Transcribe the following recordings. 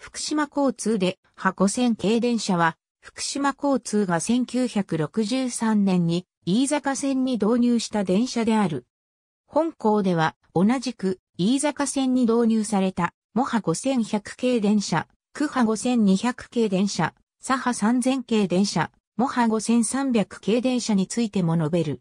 福島交通で、箱線系電車は、福島交通が1963年に飯坂線に導入した電車である。本校では同じく飯坂線に導入されたモハ5100系電車、クハ5200系電車、サハ3000系電車、モハ5300系電車についても述べる。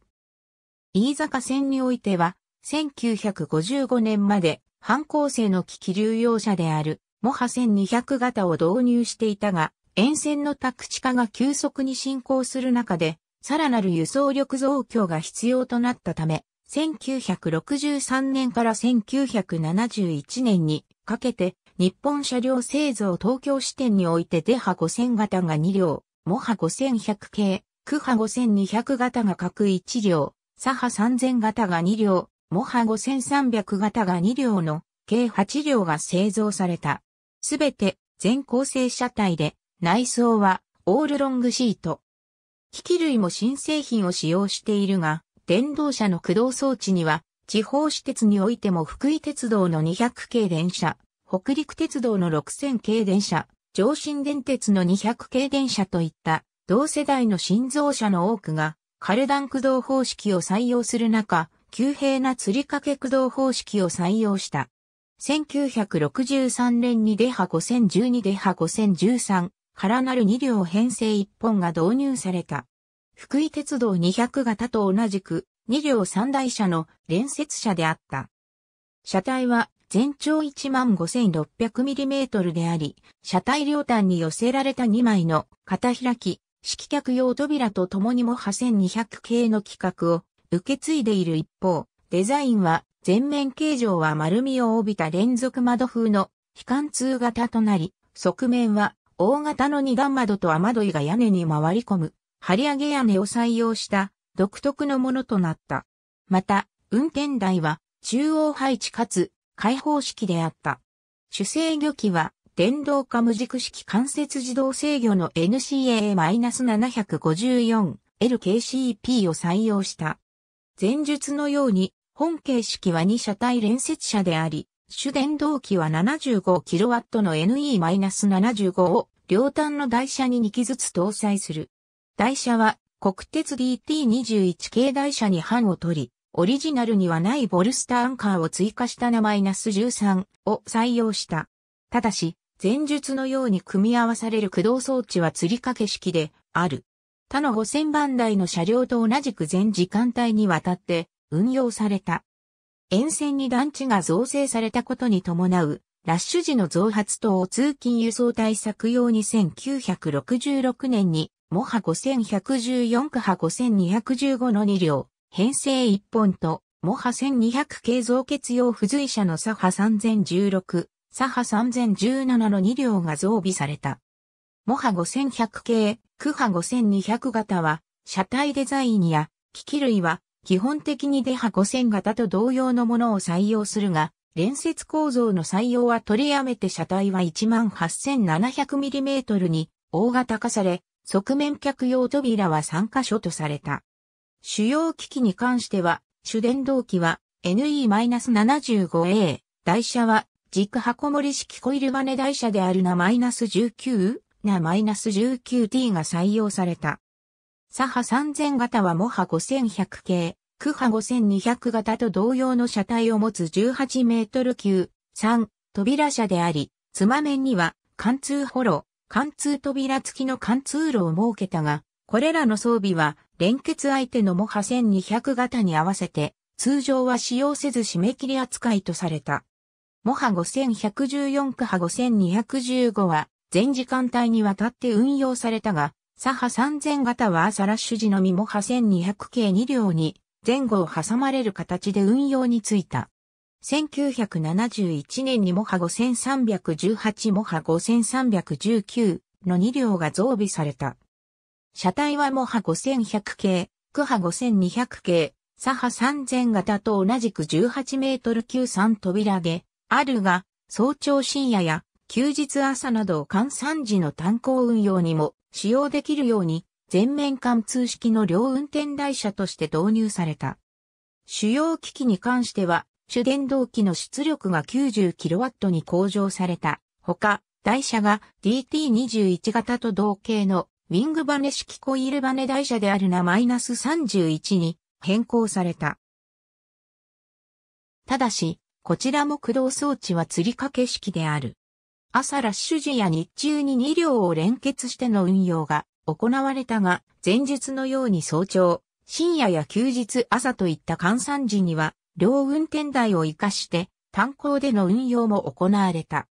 飯坂線においては、1955年まで反抗性の危機流用車であるモハ1200型を導入していたが、沿線の宅地化が急速に進行する中で、さらなる輸送力増強が必要となったため、1963年から1971年にかけて、日本車両製造東京支店においてデハ5000型が2両、モハ5100系、クハ5200型が各1両、サハ3000型が2両、モハ5300型が2両の計8両が製造された。すべて全構成車体で内装はオールロングシート。機器類も新製品を使用しているが、電動車の駆動装置には、地方私鉄においても福井鉄道の200系電車、北陸鉄道の6000系電車、上新電鉄の200系電車といった同世代の新造車の多くがカルダン駆動方式を採用する中、急平な吊り掛け駆動方式を採用した。1963年にデハ5012デハ5013からなる2両編成1本が導入された。福井鉄道200型と同じく2両3台車の連接車であった。車体は全長 15,600mm であり、車体両端に寄せられた2枚の片開き、式脚用扉と共にも8200系の規格を受け継いでいる一方、デザインは全面形状は丸みを帯びた連続窓風の非貫通型となり、側面は大型の二段窓と雨どいが屋根に回り込む、張り上げ屋根を採用した独特のものとなった。また、運転台は中央配置かつ開放式であった。主制御機は電動化無軸式間接自動制御の NCA-754LKCP を採用した。前述のように本形式は2車体連接車であり、主電動機は 75kW の NE-75 を両端の台車に2機ずつ搭載する。台車は国鉄 DT21 系台車に範を取り、オリジナルにはないボルスターアンカーを追加した名 -13 を採用した。ただし、前述のように組み合わされる駆動装置は吊り掛け式である。他の5000番台の車両と同じく全時間帯にわたって運用された。沿線に団地が造成されたことに伴う、ラッシュ時の増発等通勤輸送対策用に1966年に、モハ5114クハ5215の2両、編成1本と、モハ1200系増結用付随車のサハ3016、サハ3017の2両が増備された。モハ5100系、クハ5200型は、車体デザインや、機器類は基本的にデハ5000型と同様のものを採用するが、連接構造の採用は取りやめて車体は 18,700mm に大型化され、側面客用扉は3箇所とされた。主要機器に関しては、主電動機は NE-75A、台車は軸箱盛り式コイルバネ台車であるな -19 な -19T が採用された。サハ3000型はモハ5100系、クハ5200型と同様の車体を持つ18メートル級、3、扉車であり、つま面には貫通ホロ、貫通扉付きの貫通路を設けたが、これらの装備は連結相手のモハ1200型に合わせて、通常は使用せず締め切り扱いとされた。モハ5114クハ5215は全時間帯にわたって運用されたが、サハ3000型は朝ラッシュ時のみも8200系2両に前後を挟まれる形で運用についた。1971年にモハ5318モハ5319の2両が増備された。車体はモハ5100系、クハ5200系、サハ3000型と同じく18メートル級3扉であるが、早朝深夜や休日朝など換算時の炭鉱運用にも使用できるように全面貫通式の両運転台車として導入された。主要機器に関しては、主電動機の出力が 90kW に向上された。ほか、台車が DT21 型と同型のウィングバネ式コイルバネ台車であるな -31 に変更された。ただし、こちらも駆動装置は釣り掛け式である。朝ラッシュ時や日中に2両を連結しての運用が行われたが、前述のように早朝、深夜や休日朝といった換算時には、両運転台を活かして、炭鉱での運用も行われた。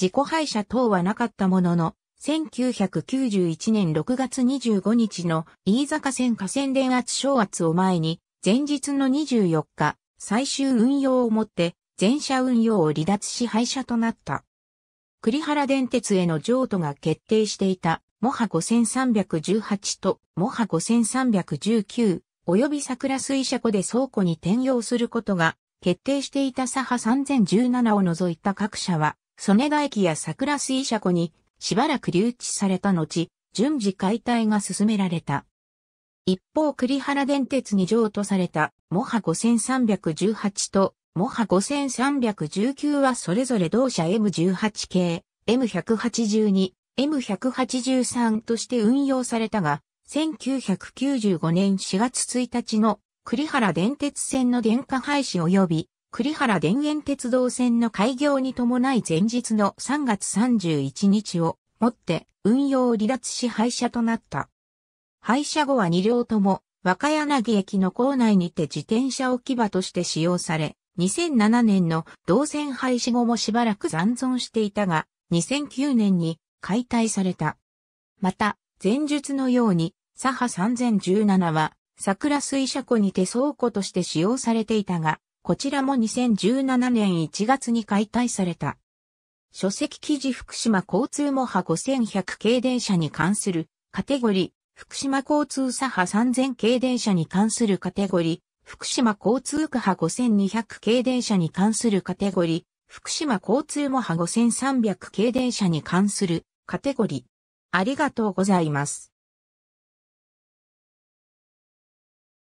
自己廃車等はなかったものの、1991年6月25日の飯坂線河川電圧小圧を前に、前日の24日、最終運用をもって全車運用を離脱し廃車となった。栗原電鉄への譲渡が決定していた、モハ5318とモハ5319、及び桜水車庫で倉庫に転用することが決定していたサハ3017を除いた各社は、曽根田駅や桜水車庫にしばらく留置された後、順次解体が進められた。一方栗原電鉄に譲渡されたモハ5318とモハ5319はそれぞれ同社 M18 系、M182、M183 として運用されたが、1995年4月1日の栗原電鉄線の電化廃止及び栗原田園鉄道線の開業に伴い前日の3月31日をもって運用を離脱し廃車となった。廃車後は2両とも若柳駅の構内にて自転車置き場として使用され、2007年の同線廃止後もしばらく残存していたが、2009年に解体された。また、前述のように、サハ3017は、桜水車庫にて倉庫として使用されていたが、こちらも2017年1月に解体された。書籍記事福島交通模波5100系電車に関するカテゴリー、福島交通左波3000系電車に関するカテゴリー、福島交通区派5200系電車に関するカテゴリー、福島交通も派5300系電車に関するカテゴリー。ありがとうございます。